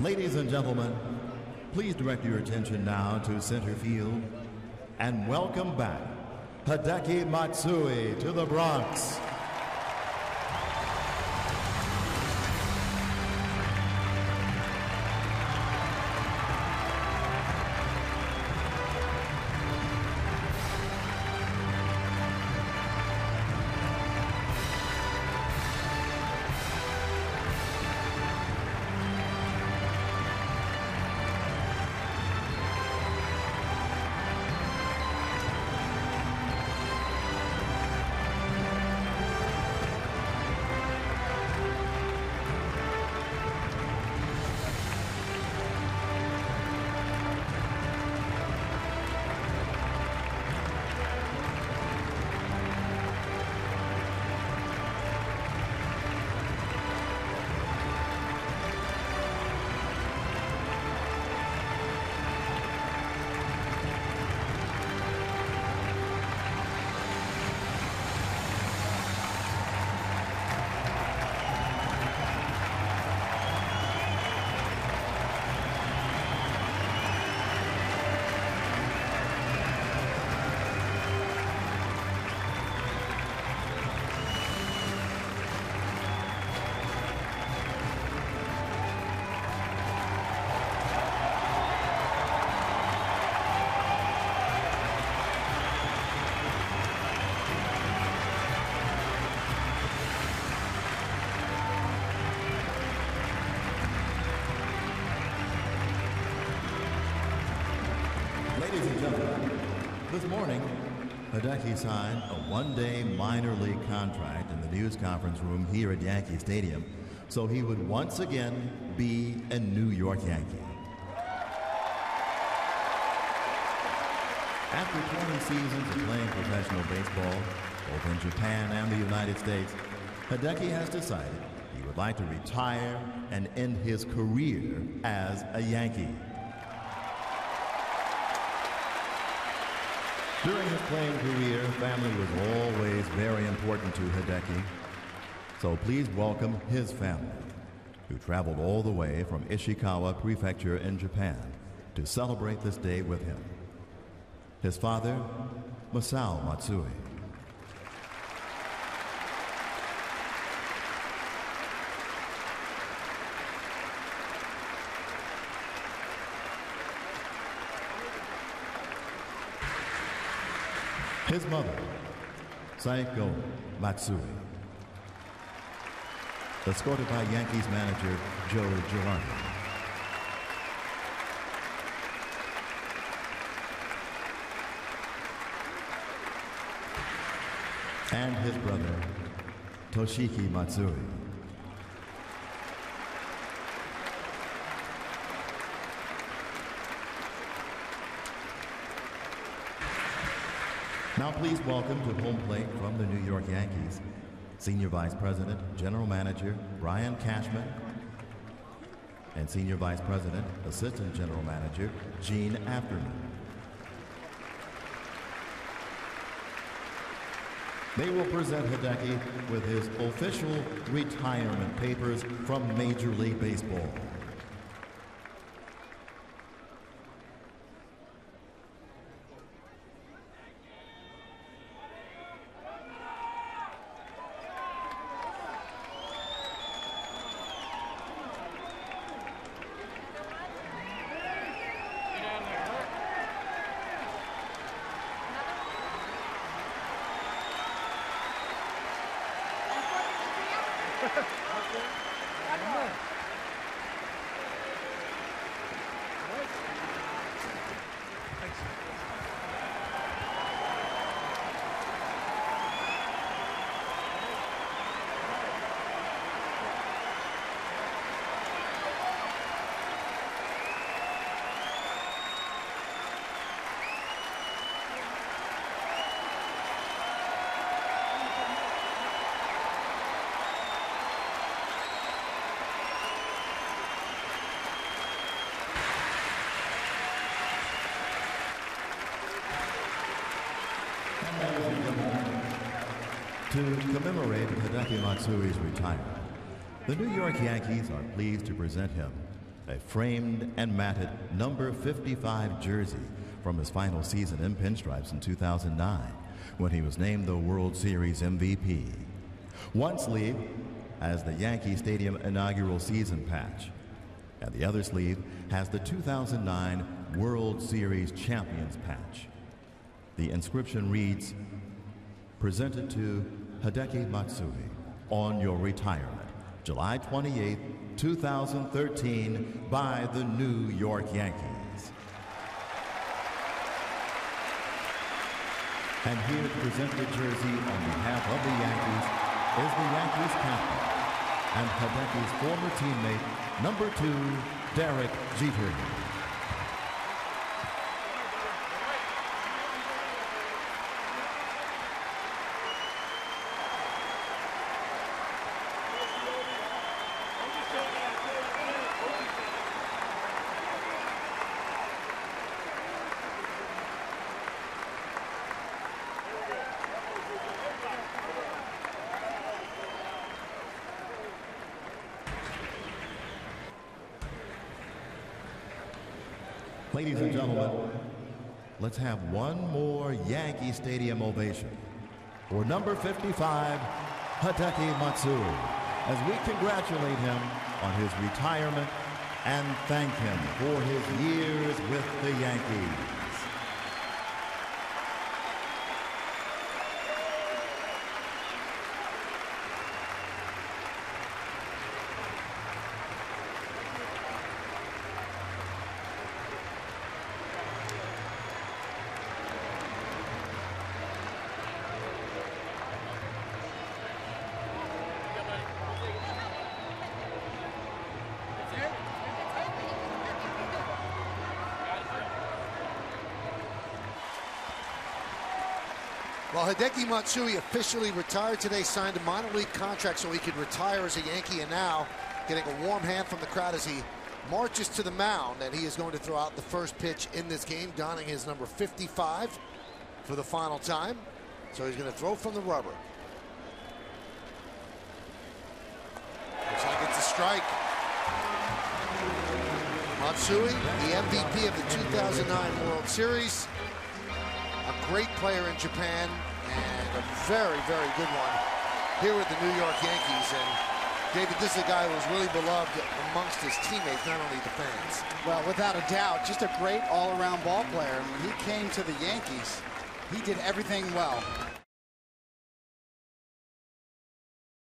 Ladies and gentlemen, please direct your attention now to center field and welcome back Hideki Matsui to the Bronx. This morning, Hideki signed a one-day minor league contract in the news conference room here at Yankee Stadium, so he would once again be a New York Yankee. After 20 seasons of playing professional baseball, both in Japan and the United States, Hideki has decided he would like to retire and end his career as a Yankee. During his playing career, family was always very important to Hideki. So please welcome his family, who traveled all the way from Ishikawa Prefecture in Japan to celebrate this day with him. His father, Masao Matsui. His mother, Saiko Matsui. Escorted by Yankees manager Joe Girardi. And his brother, Toshiki Matsui. Now please welcome to home plate from the New York Yankees, Senior Vice President, General Manager Brian Cashman, and Senior Vice President, Assistant General Manager Jean Afterman. They will present Hideki with his official retirement papers from Major League Baseball. Thanks. To commemorate Hideki Matsui's retirement, the New York Yankees are pleased to present him a framed and matted number 55 jersey from his final season in pinstripes in 2009 when he was named the World Series MVP. One sleeve has the Yankee Stadium inaugural season patch, and the other sleeve has the 2009 World Series Champions patch. The inscription reads, presented to Hideki Matsui on your retirement, July 28, 2013, by the New York Yankees. And here to present the jersey on behalf of the Yankees is the Yankees captain and Hideki's former teammate, number two, Derek Jeter. Ladies and gentlemen, let's have one more Yankee Stadium ovation for number 55, Hideki Matsui, as we congratulate him on his retirement and thank him for his years with the Yankees. Well, Hideki Matsui officially retired today, signed a minor league contract so he could retire as a Yankee, and now getting a warm hand from the crowd as he marches to the mound, and he is going to throw out the first pitch in this game, donning his number 55 for the final time. So he's going to throw from the rubber. Looks like it's a strike. Matsui, the MVP of the 2009 World Series a great player in Japan and a very, very good one here with the New York Yankees. And David, this is a guy who was really beloved amongst his teammates, not only the fans. Well, without a doubt, just a great all-around ball player. And when he came to the Yankees, he did everything well.